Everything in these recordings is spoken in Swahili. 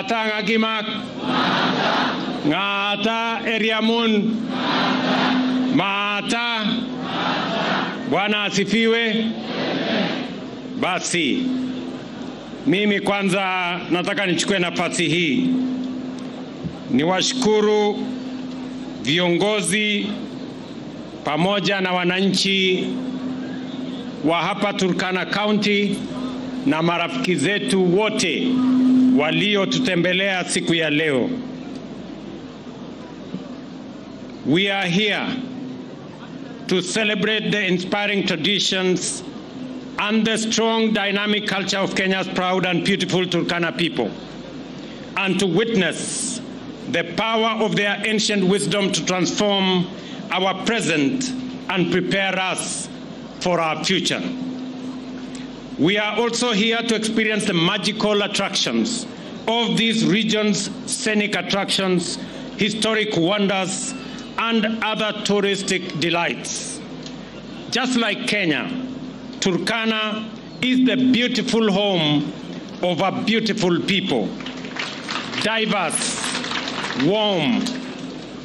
Ngata Ngakimak. Ngata Eriamun. Mata. Bwana asifiwe. Basi mimi kwanza nataka nichukue nafasi hii niwashukuru viongozi pamoja na wananchi wa hapa Turkana County na marafiki zetu wote waliotutembelea siku ya leo. We are here to celebrate the inspiring traditions and the strong dynamic culture of Kenya's proud and beautiful Turkana people and to witness the power of their ancient wisdom to transform our present and prepare us for our future. We are also here to experience the magical attractions of these region's scenic attractions, historic wonders, and other touristic delights. Just like Kenya, Turkana is the beautiful home of a beautiful people, diverse, warm,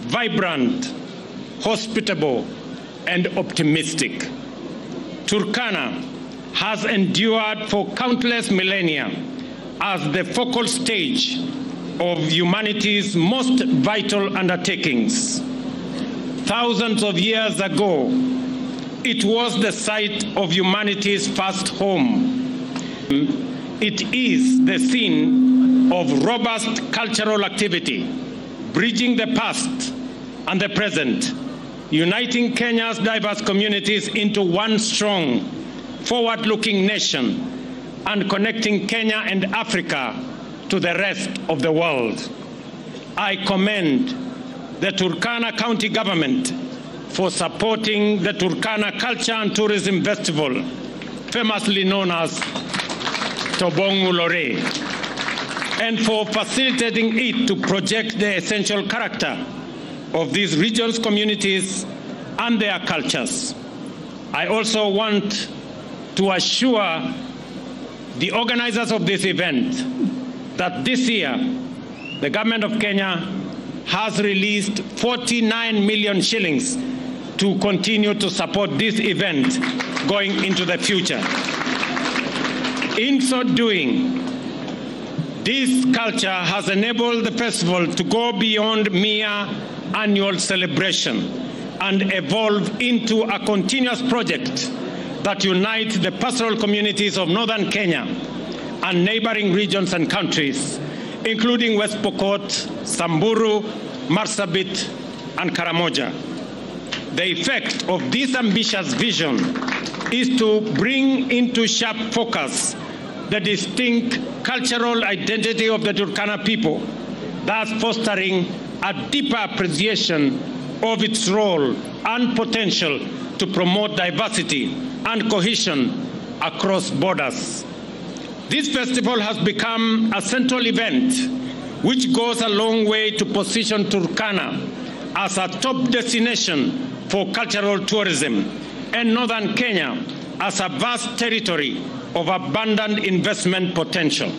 vibrant, hospitable, and optimistic. Turkana has endured for countless millennia as the focal stage of humanity's most vital undertakings. Thousands of years ago, it was the site of humanity's first home. It is the scene of robust cultural activity, bridging the past and the present, uniting Kenya's diverse communities into one strong, forward looking nation, and connecting Kenya and Africa to the rest of the world. I commend the Turkana County government for supporting the Turkana Culture and Tourism Festival, famously known as Tobongu Lore, and for facilitating it to project the essential character of these regions' communities and their cultures. I also want to assure the organizers of this event that this year the government of Kenya has released 49 million shillings to continue to support this event going into the future. In so doing, this culture has enabled the festival to go beyond mere annual celebration and evolve into a continuous project that unites the pastoral communities of northern Kenya and neighboring regions and countries, including West Pokot, Samburu, Marsabit, and Karamoja. The effect of this ambitious vision is to bring into sharp focus the distinct cultural identity of the Turkana people, thus fostering a deeper appreciation of its role and potential to promote diversity and cohesion across borders. This festival has become a central event which goes a long way to position Turkana as a top destination for cultural tourism and northern Kenya as a vast territory of abundant investment potential.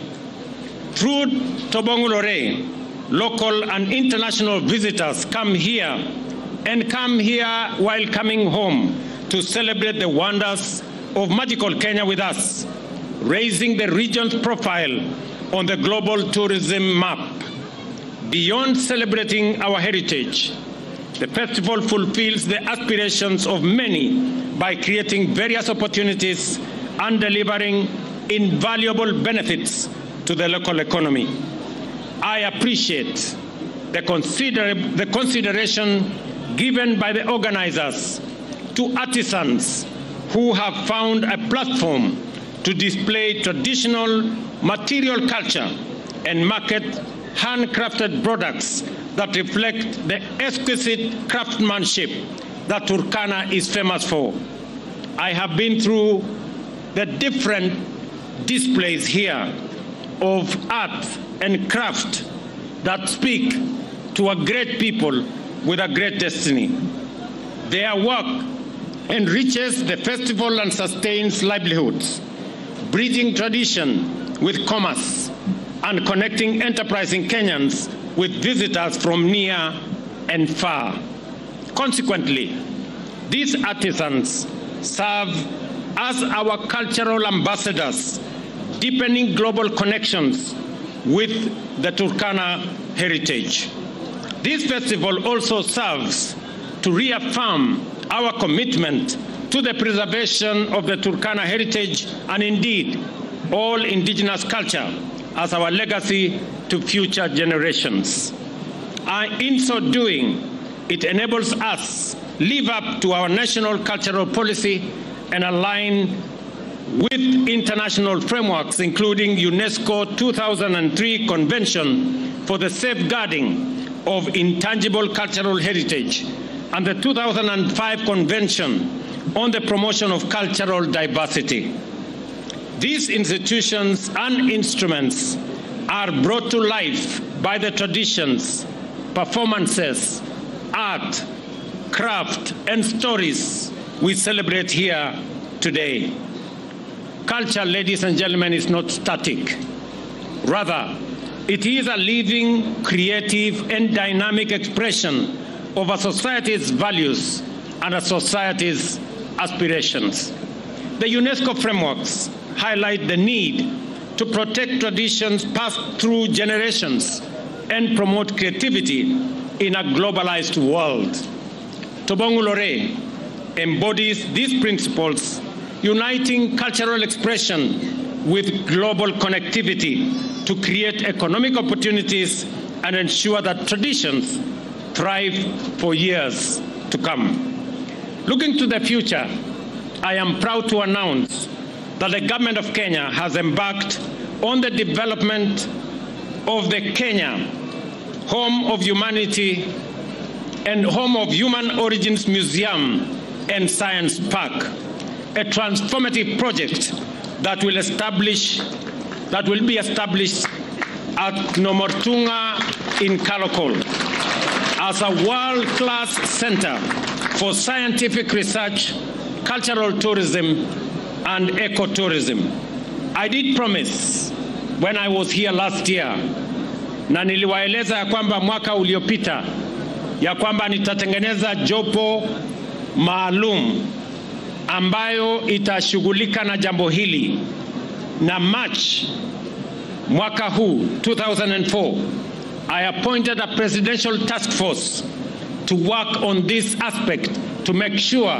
Through Tobongulore, local and international visitors come here and come here while coming home to celebrate the wonders of magical Kenya with us, raising the region's profile on the global tourism map. Beyond celebrating our heritage, the festival fulfills the aspirations of many by creating various opportunities and delivering invaluable benefits to the local economy. I appreciate the, consider- the consideration given by the organizers to artisans who have found a platform to display traditional material culture and market handcrafted products that reflect the exquisite craftsmanship that Turkana is famous for. I have been through the different displays here of art and craft that speak to a great people with a great destiny. Their work enriches the festival and sustains livelihoods, bridging tradition with commerce and connecting enterprising Kenyans with visitors from near and far. Consequently, these artisans serve as our cultural ambassadors, deepening global connections with the Turkana heritage. This festival also serves to reaffirm our commitment to the preservation of the Turkana heritage and indeed all indigenous culture as our legacy to future generations. And in so doing, it enables us live up to our national cultural policy and align with international frameworks, including UNESCO 2003 Convention for the Safeguarding of Intangible Cultural Heritage and the 2005 Convention on the Promotion of Cultural Diversity. These institutions and instruments are brought to life by the traditions, performances, art, craft, and stories we celebrate here today. Culture, ladies and gentlemen, is not static. Rather, it is a living, creative, and dynamic expression of a society's values and a society's aspirations. The UNESCO frameworks highlight the need to protect traditions passed through generations and promote creativity in a globalized world. Tobongulore embodies these principles, uniting cultural expression with global connectivity to create economic opportunities and ensure that traditions thrive for years to come. Looking to the future, I am proud to announce that the government of Kenya has embarked on the development of the Kenya Home of Humanity and Home of Human Origins Museum and Science Park, a transformative project that will establish that will be established at Nomortunga in Kalokol as a world-class center for scientific research, cultural tourism, and ecotourism. I did promise when I was here last year, na niliwaeleza ya kwamba mwaka uliopita ya kwamba nitatengeneza jopo maalum ambayo itashughulika na jambo hili, na March mwaka huu 2004 I appointed a presidential task force to work on this aspect to make sure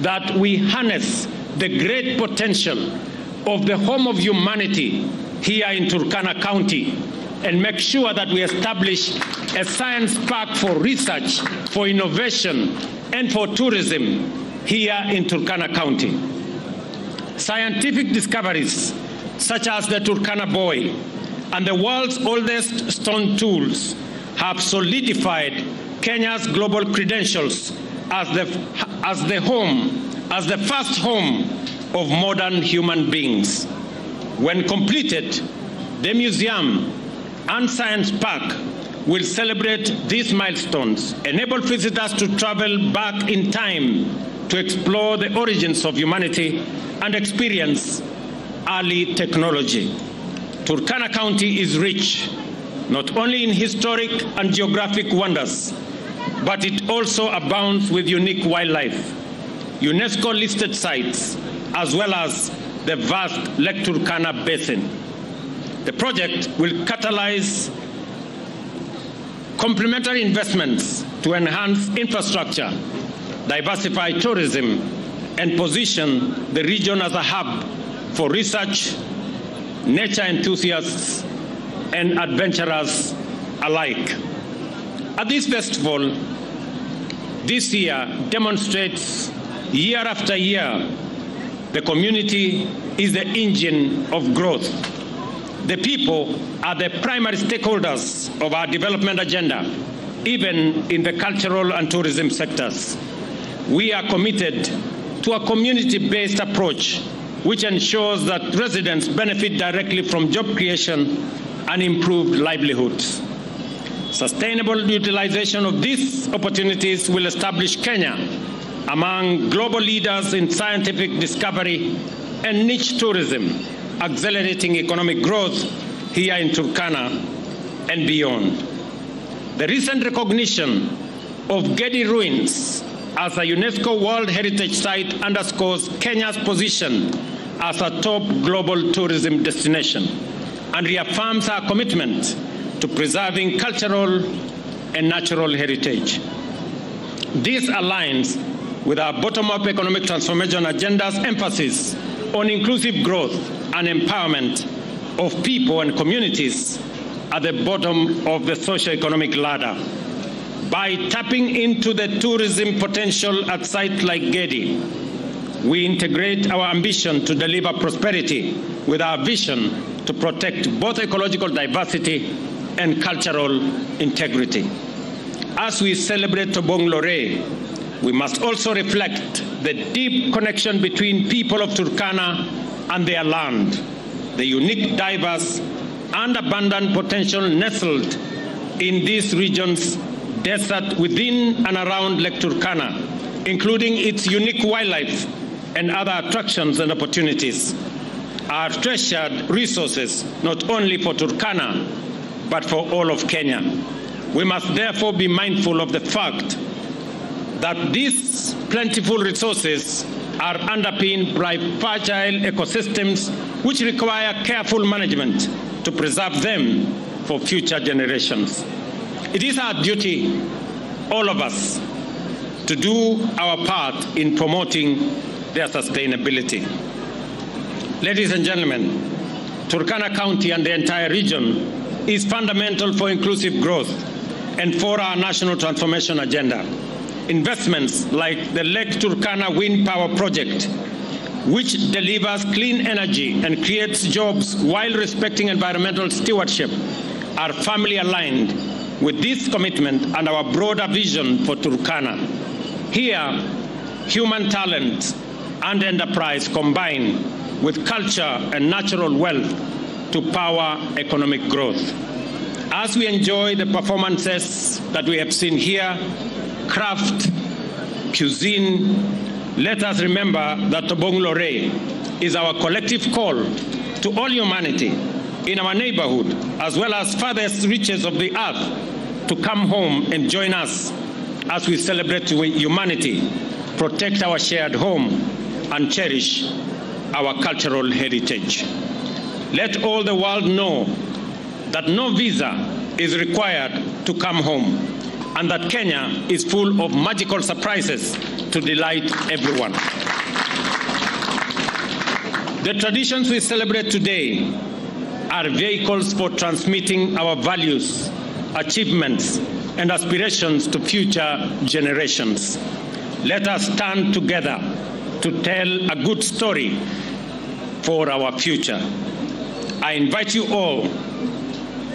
that we harness the great potential of the home of humanity here in Turkana County and make sure that we establish a science park for research, for innovation, and for tourism here in Turkana County. Scientific discoveries such as the Turkana boy and the world's oldest stone tools have solidified Kenya's global credentials as the, as the home, as the first home of modern human beings. When completed, the museum and science park will celebrate these milestones, enable visitors to travel back in time to explore the origins of humanity and experience early technology. Turkana County is rich not only in historic and geographic wonders, but it also abounds with unique wildlife, UNESCO listed sites, as well as the vast Lake Turkana basin. The project will catalyze complementary investments to enhance infrastructure, diversify tourism, and position the region as a hub for research, nature enthusiasts, and adventurers alike. At this festival, this year demonstrates year after year the community is the engine of growth. The people are the primary stakeholders of our development agenda, even in the cultural and tourism sectors. We are committed to a community based approach which ensures that residents benefit directly from job creation and improved livelihoods. Sustainable utilization of these opportunities will establish Kenya among global leaders in scientific discovery and niche tourism, accelerating economic growth here in Turkana and beyond. The recent recognition of Gedi ruins as a UNESCO World Heritage Site underscores Kenya's position as a top global tourism destination and reaffirms our commitment to preserving cultural and natural heritage. This aligns with our bottom-up economic transformation agenda's emphasis on inclusive growth and empowerment of people and communities at the bottom of the socio-economic ladder. By tapping into the tourism potential at sites like Gedi, we integrate our ambition to deliver prosperity with our vision to protect both ecological diversity and cultural integrity. As we celebrate Tobong Lore, we must also reflect the deep connection between people of Turkana and their land, the unique, diverse, and abundant potential nestled in these region's desert within and around Lake Turkana, including its unique wildlife and other attractions and opportunities, are treasured resources not only for Turkana, but for all of Kenya. We must therefore be mindful of the fact that these plentiful resources are underpinned by fragile ecosystems which require careful management to preserve them for future generations. It is our duty, all of us, to do our part in promoting their sustainability. Ladies and gentlemen, Turkana County and the entire region is fundamental for inclusive growth and for our national transformation agenda. Investments like the Lake Turkana Wind Power Project, which delivers clean energy and creates jobs while respecting environmental stewardship, are firmly aligned with this commitment and our broader vision for Turkana. Here, human talent and enterprise combine with culture and natural wealth to power economic growth. As we enjoy the performances that we have seen here, craft, cuisine, let us remember that Tobong Lore is our collective call to all humanity in our neighborhood, as well as farthest reaches of the earth, to come home and join us as we celebrate humanity, protect our shared home, and cherish our cultural heritage. Let all the world know that no visa is required to come home and that Kenya is full of magical surprises to delight everyone. The traditions we celebrate today are vehicles for transmitting our values, achievements, and aspirations to future generations. Let us stand together to tell a good story for our future. I invite you all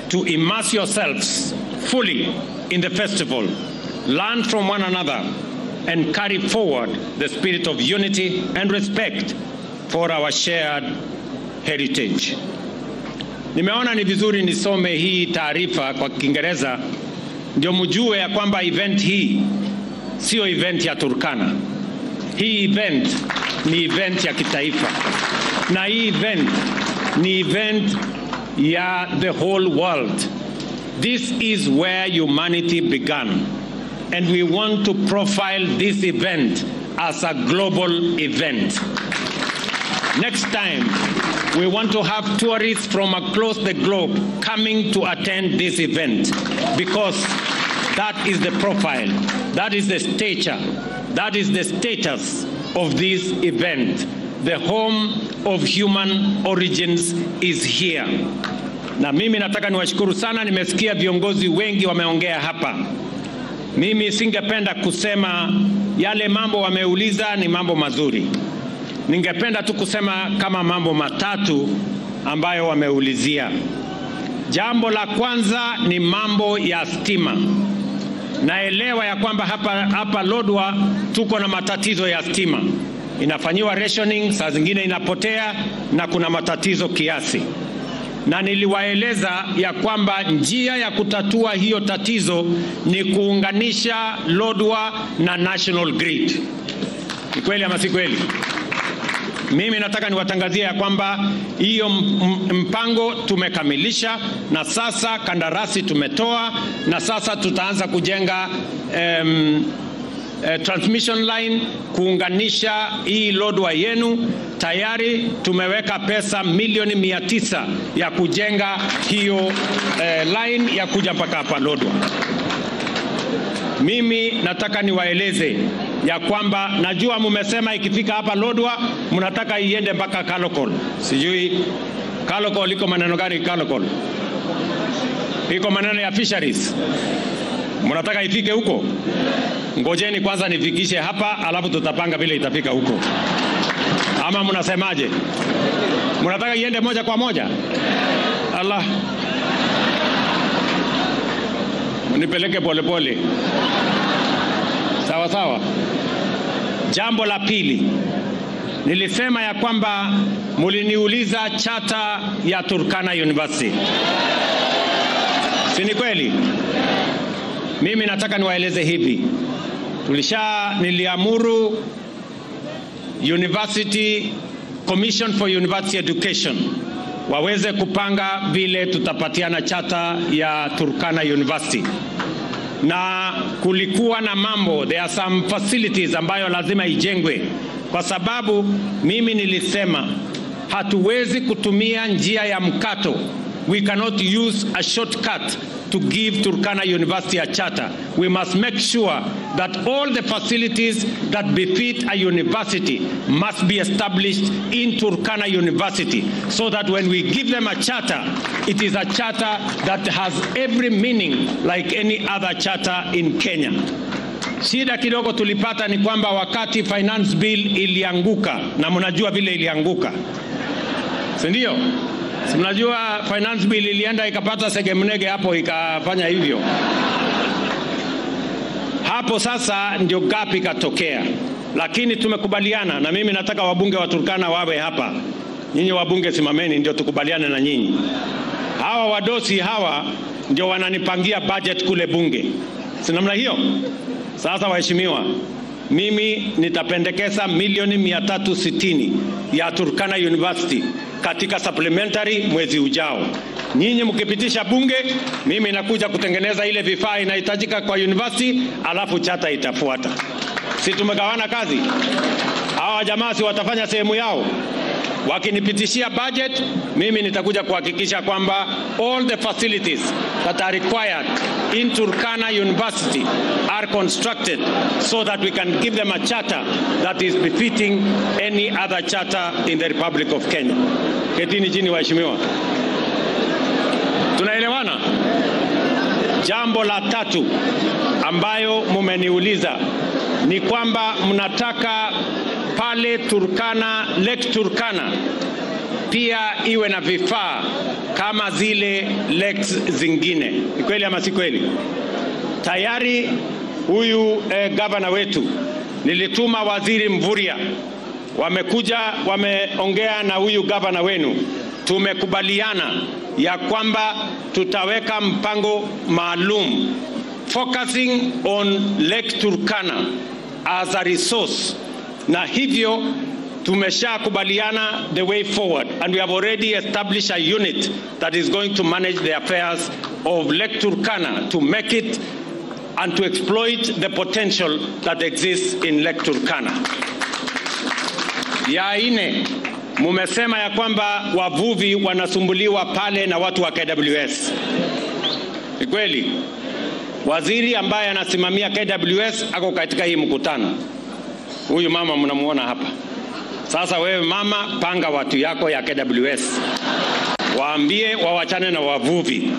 to immerse yourselves fully in the festival, learn from one another, and carry forward the spirit of unity and respect for our shared heritage. Nimeona ni vizuri nisome hii taarifa kwa Kiingereza ndio mjue ya kwamba event hii siyo event ya Turkana. Hii event ni event ya kitaifa, na hii event ni event ya the whole world. This is where humanity began, and we want to profile this event as a global event. Next time, we want to have tourists from across the globe coming to attend this event because that is the profile, that is the stature, that is the status of this event. The home of human origins is here. Na mimi nataka niwashukuru sana, nimesikia viongozi wengi wameongea hapa. Mimi singependa kusema yale mambo wameuliza ni mambo mazuri. Ningependa tu kusema kama mambo matatu ambayo wameulizia. Jambo la kwanza ni mambo ya stima. Naelewa ya kwamba hapa, hapa Lodwa tuko na matatizo ya stima, inafanyiwa rationing, saa zingine inapotea na kuna matatizo kiasi, na niliwaeleza ya kwamba njia ya kutatua hiyo tatizo ni kuunganisha Lodwa na National Grid. Ni kweli ama si kweli? Mimi nataka niwatangazie ya kwamba hiyo mpango tumekamilisha, na sasa kandarasi tumetoa, na sasa tutaanza kujenga um, uh, transmission line kuunganisha hii lodwa yenu. Tayari tumeweka pesa milioni mia tisa ya kujenga hiyo uh, line ya kuja mpaka hapa Lodwa. Mimi nataka niwaeleze ya kwamba najua mumesema ikifika hapa Lodwa mnataka iende mpaka Kalokol. Sijui Kalokol iko maneno gani? Kalokol iko maneno ya fisheries, mnataka ifike huko? Ngojeni kwanza nifikishe hapa, alafu tutapanga vile itafika huko, ama mnasemaje? Mnataka iende moja kwa moja? Allah, nipeleke polepole, sawa sawa. Jambo la pili, nilisema ya kwamba muliniuliza chata ya Turkana University, si ni kweli? Mimi nataka niwaeleze hivi, tulisha niliamuru University Commission for University Education waweze kupanga vile tutapatiana chata ya Turkana University na kulikuwa na mambo, there are some facilities ambayo lazima ijengwe, kwa sababu mimi nilisema hatuwezi kutumia njia ya mkato. We cannot use a shortcut to give Turkana University a charter. We must make sure that all the facilities that befit a university must be established in Turkana University so that when we give them a charter, it is a charter that has every meaning like any other charter in Kenya. Shida kidogo tulipata ni kwamba wakati finance bill ilianguka, na mnajua vile ilianguka, si ndio? Mnajua finance bill ilienda ikapata segemnege hapo ikafanya hivyo hapo. Sasa ndio gap ikatokea, lakini tumekubaliana, na mimi nataka wabunge wa Turkana wawe hapa. Nyinyi wabunge simameni, ndio tukubaliane na nyinyi. Hawa wadosi hawa ndio wananipangia budget kule bunge, si namna hiyo? Sasa waheshimiwa, mimi nitapendekeza milioni 360 ya Turkana University katika supplementary mwezi ujao. Nyinyi mkipitisha bunge, mimi nakuja kutengeneza ile vifaa inahitajika kwa university, alafu chata itafuata. Si tumegawana kazi? Hawa jamaa si watafanya sehemu yao? Wakinipitishia budget, mimi nitakuja kuhakikisha kwamba all the facilities that are required in Turkana University are constructed so that we can give them a charter that is befitting any other charter in the Republic of Kenya. Ketini chini waheshimiwa, tunaelewana? Jambo la tatu ambayo mumeniuliza ni kwamba mnataka pale Turkana, Lake Turkana pia iwe na vifaa kama zile lakes zingine. Ni kweli ama si kweli? Tayari huyu eh, gavana wetu nilituma waziri Mvurya, wamekuja wameongea na huyu gavana wenu, tumekubaliana ya kwamba tutaweka mpango maalum focusing on Lake Turkana as a resource na hivyo tumeshakubaliana the way forward and we have already established a unit that is going to manage the affairs of Lake Turkana to make it and to exploit the potential that exists in Lake Turkana. Ya ine, mumesema ya kwamba wavuvi wanasumbuliwa pale na watu wa KWS. Ni kweli? Waziri ambaye anasimamia KWS ako katika hii mkutano. Huyu mama mnamuona hapa. Sasa wewe mama, panga watu yako ya KWS, waambie wawachane na wavuvi.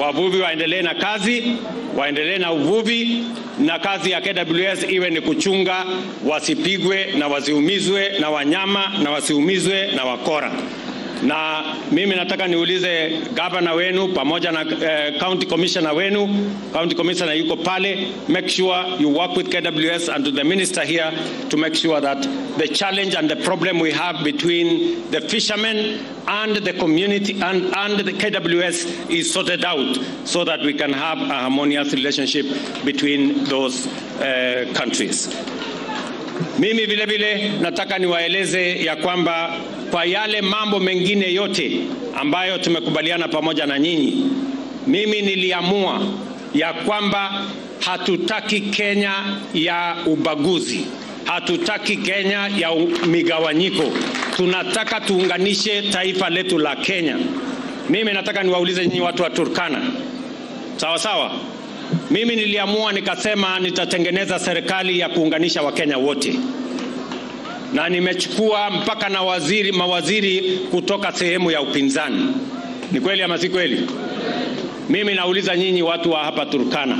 Wavuvi waendelee na kazi, waendelee na uvuvi, na kazi ya KWS iwe ni kuchunga, wasipigwe na waziumizwe na wanyama na wasiumizwe na wakora na mimi nataka niulize gavana wenu pamoja na uh, county commissioner wenu. County commissioner yuko pale, make sure you work with KWS and to the minister here to make sure that the challenge and the problem we have between the fishermen and the community and, and the KWS is sorted out so that we can have a harmonious relationship between those uh, countries. Mimi vile vile nataka niwaeleze ya kwamba kwa yale mambo mengine yote ambayo tumekubaliana pamoja na nyinyi, mimi niliamua ya kwamba hatutaki Kenya ya ubaguzi, hatutaki Kenya ya migawanyiko. Tunataka tuunganishe taifa letu la Kenya. Mimi nataka niwaulize nyinyi watu wa Turkana, sawa sawa. Mimi niliamua nikasema nitatengeneza serikali ya kuunganisha Wakenya wote, na nimechukua mpaka na waziri, mawaziri kutoka sehemu ya upinzani. Ni kweli ama si kweli? Mimi nauliza nyinyi watu wa hapa Turkana,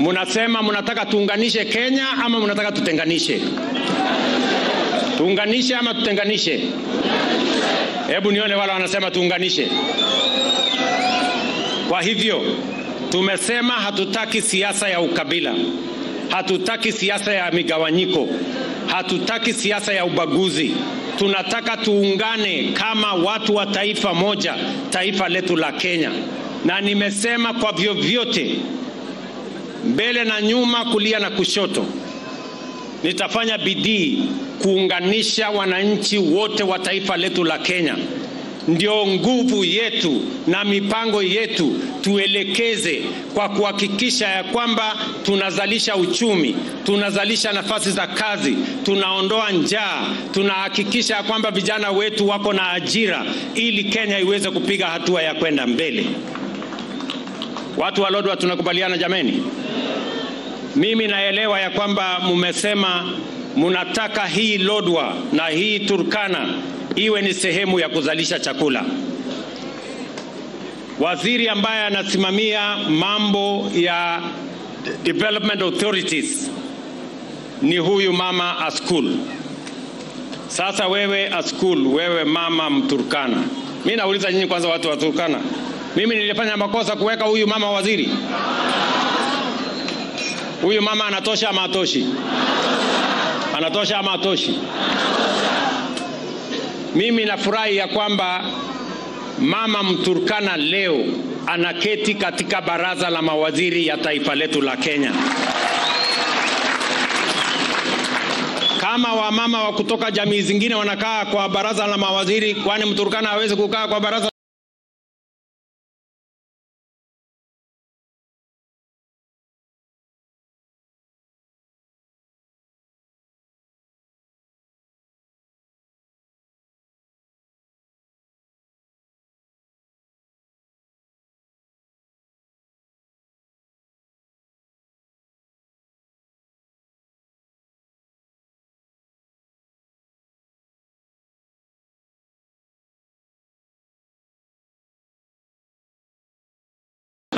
mnasema mnataka tuunganishe Kenya ama mnataka tutenganishe? Tuunganishe ama tutenganishe? Hebu nione wale wanasema tuunganishe. Kwa hivyo tumesema hatutaki siasa ya ukabila, hatutaki siasa ya migawanyiko, hatutaki siasa ya ubaguzi. Tunataka tuungane kama watu wa taifa moja, taifa letu la Kenya. Na nimesema kwa vyovyote, mbele na nyuma, kulia na kushoto, nitafanya bidii kuunganisha wananchi wote wa taifa letu la Kenya. Ndio nguvu yetu na mipango yetu tuelekeze kwa kuhakikisha ya kwamba tunazalisha uchumi, tunazalisha nafasi za kazi, tunaondoa njaa, tunahakikisha ya kwamba vijana wetu wako na ajira ili Kenya iweze kupiga hatua ya kwenda mbele. Watu wa Lodwar tunakubaliana jameni? Mimi naelewa ya kwamba mmesema mnataka hii Lodwar na hii Turkana iwe ni sehemu ya kuzalisha chakula. Waziri ambaye anasimamia mambo ya development authorities ni huyu mama Askul. Sasa wewe Askul, wewe mama Mturkana, mi nauliza nyinyi kwanza, watu wa Turkana, mimi nilifanya makosa kuweka huyu mama waziri? Huyu mama anatosha ama atoshi? Anatosha ama atoshi? Mimi nafurahi ya kwamba mama Mturkana leo anaketi katika baraza la mawaziri ya taifa letu la Kenya. Kama wamama wa kutoka jamii zingine wanakaa kwa baraza la mawaziri, kwani Mturkana hawezi kukaa kwa baraza?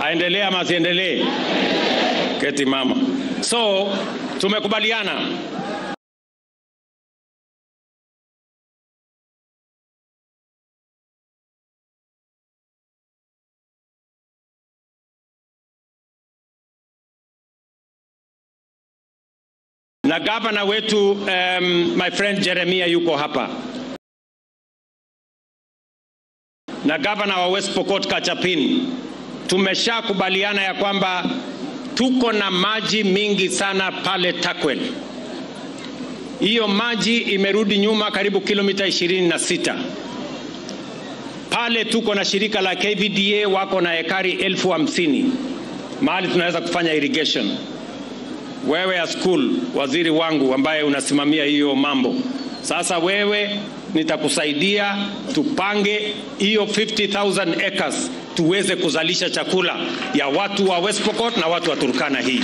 Aendelee ama asiendelee? Keti mama. So tumekubaliana na gavana wetu um, my friend Jeremia yuko hapa na gavana wa West Pokot Kachapin tumeshakubaliana ya kwamba tuko na maji mingi sana pale Takwel. Hiyo maji imerudi nyuma karibu kilomita ishirini na sita. Pale tuko na shirika la KVDA wako na ekari elfu hamsini mahali tunaweza kufanya irrigation. Wewe ya school, waziri wangu ambaye unasimamia hiyo mambo, sasa wewe nitakusaidia tupange hiyo 50,000 acres tuweze kuzalisha chakula ya watu wa West Pokot na watu wa Turkana hii,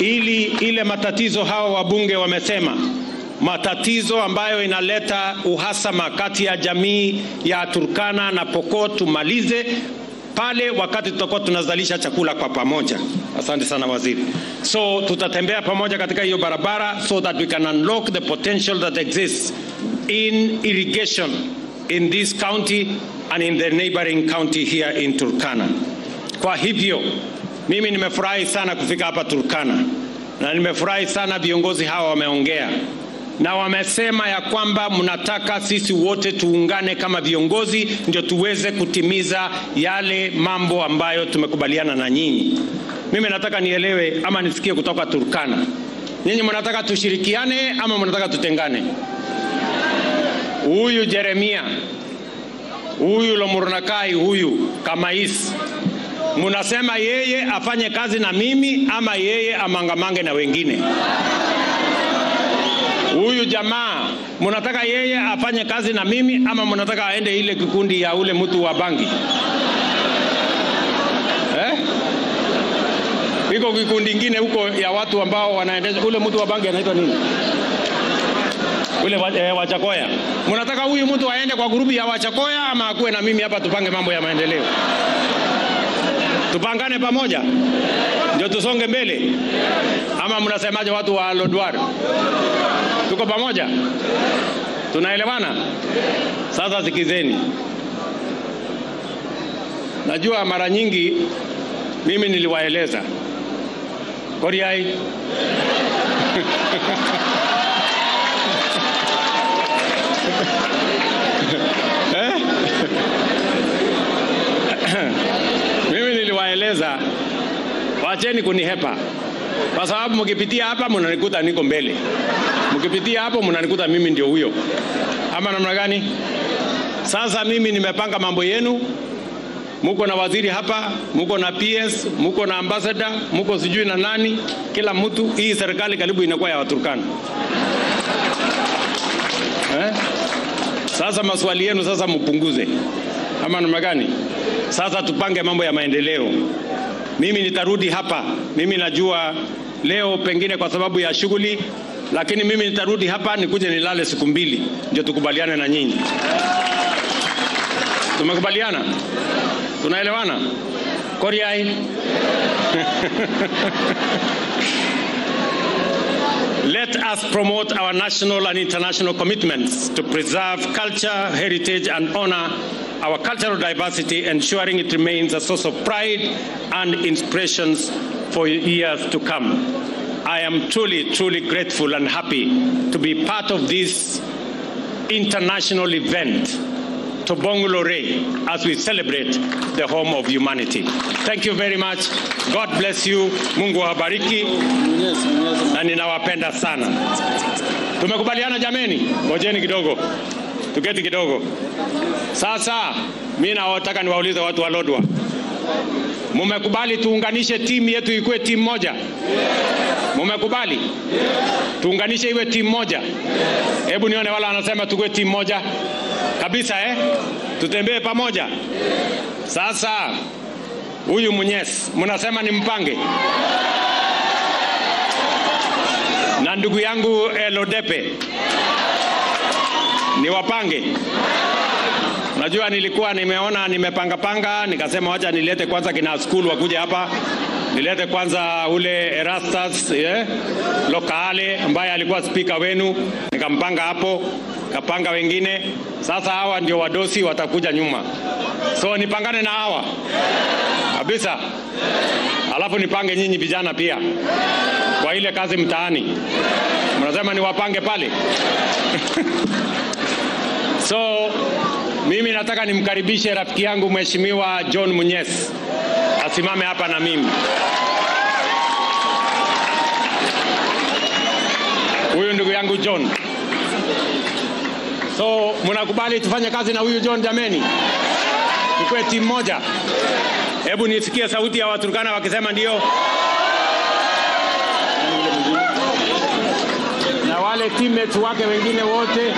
ili ile matatizo hawa wabunge wamesema matatizo ambayo inaleta uhasama kati ya jamii ya Turkana na Pokot tumalize pale wakati tutakuwa tunazalisha chakula kwa pamoja. Asante sana waziri. So tutatembea pamoja katika hiyo barabara so that we can unlock the potential that exists in irrigation in this county and in the neighboring county here in Turkana. Kwa hivyo mimi nimefurahi sana kufika hapa Turkana na nimefurahi sana viongozi hawa wameongea na wamesema ya kwamba mnataka sisi wote tuungane kama viongozi ndio tuweze kutimiza yale mambo ambayo tumekubaliana na nyinyi. Mimi nataka nielewe ama nisikie kutoka Turkana Nyinyi mnataka tushirikiane ama mnataka tutengane? Huyu Jeremia, huyu Lomurnakai, huyu Kamais, munasema yeye afanye kazi na mimi ama yeye amangamange na wengine? Huyu jamaa munataka yeye afanye kazi na mimi ama munataka aende ile kikundi ya ule mtu wa bangi eh? Iko kikundi ingine huko ya watu ambao wanaendesha ule mtu wa bangi anaitwa nini? Ule eh, Wachakoya. Mnataka huyu mtu aende kwa grupu ya Wachakoya ama akuwe na mimi hapa tupange mambo ya maendeleo? Tupangane pamoja ndio tusonge mbele, ama mnasemaje watu wa Lodwar? Tuko pamoja, tunaelewana? Sasa sikizeni, najua mara nyingi mimi niliwaeleza Koriai eh? mimi niliwaeleza wacheni kunihepa kwa sababu mkipitia hapa mnanikuta niko mbele, mkipitia hapo mnanikuta mimi ndio huyo, ama namna gani? Sasa mimi nimepanga mambo yenu, muko na waziri hapa, muko na PS, muko na ambassador, muko sijui na nani, kila mtu. Hii serikali karibu inakuwa ya Waturkana Sasa maswali yenu sasa mpunguze, ama namna gani? Sasa tupange mambo ya maendeleo. Mimi nitarudi hapa, mimi najua leo pengine kwa sababu ya shughuli, lakini mimi nitarudi hapa nikuje nilale siku mbili, ndio tukubaliane na nyinyi. Tumekubaliana? Tunaelewana? Koriai Let us promote our national and international commitments to preserve culture, heritage, and honor our cultural diversity, ensuring it remains a source of pride and inspirations for years to come. I am truly, truly grateful and happy to be part of this international event, Tobongolore, as we celebrate the home of humanity. Thank you very much. God bless you. Mungu awabariki na ninawapenda sana. Tumekubaliana jameni? Ngojeni kidogo, tuketi kidogo. Sasa mi nawataka niwaulize watu wa Lodwa, mumekubali tuunganishe timu yetu ikuwe timu moja? Mumekubali tuunganishe iwe timu moja? Hebu nione wala wanasema tukuwe timu moja kabisa eh? Tutembee pamoja. Sasa huyu Munyes mnasema ni mpange na ndugu yangu Elodepe ni wapange. Najua nilikuwa nimeona nimepangapanga, nikasema wacha nilete kwanza kina skulu wakuja hapa, nilete kwanza ule Erastus eh, Lokale ambaye alikuwa spika wenu, nikampanga hapo, kapanga wengine. Sasa hawa ndio wadosi watakuja nyuma, so nipangane na hawa kabisa, alafu nipange nyinyi vijana pia kwa ile kazi mtaani. Mnasema niwapange pale so mimi nataka nimkaribishe rafiki yangu Mheshimiwa John Munyes asimame hapa na mimi. Huyu ndugu yangu John. So mnakubali tufanye kazi na huyu John jameni? Tukue timu moja. Hebu nisikie sauti ya Waturkana wakisema ndio. Na wale teammates wake wengine wote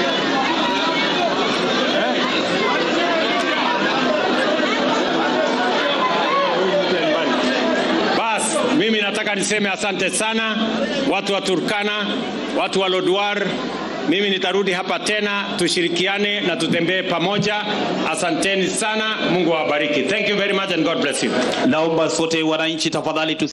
mimi nataka niseme asante sana watu wa Turkana, watu wa Lodwar. Mimi nitarudi hapa tena, tushirikiane na tutembee pamoja. Asanteni sana, Mungu awabariki. Thank you very much and God bless you. Naomba sote wananchi tafadhali tu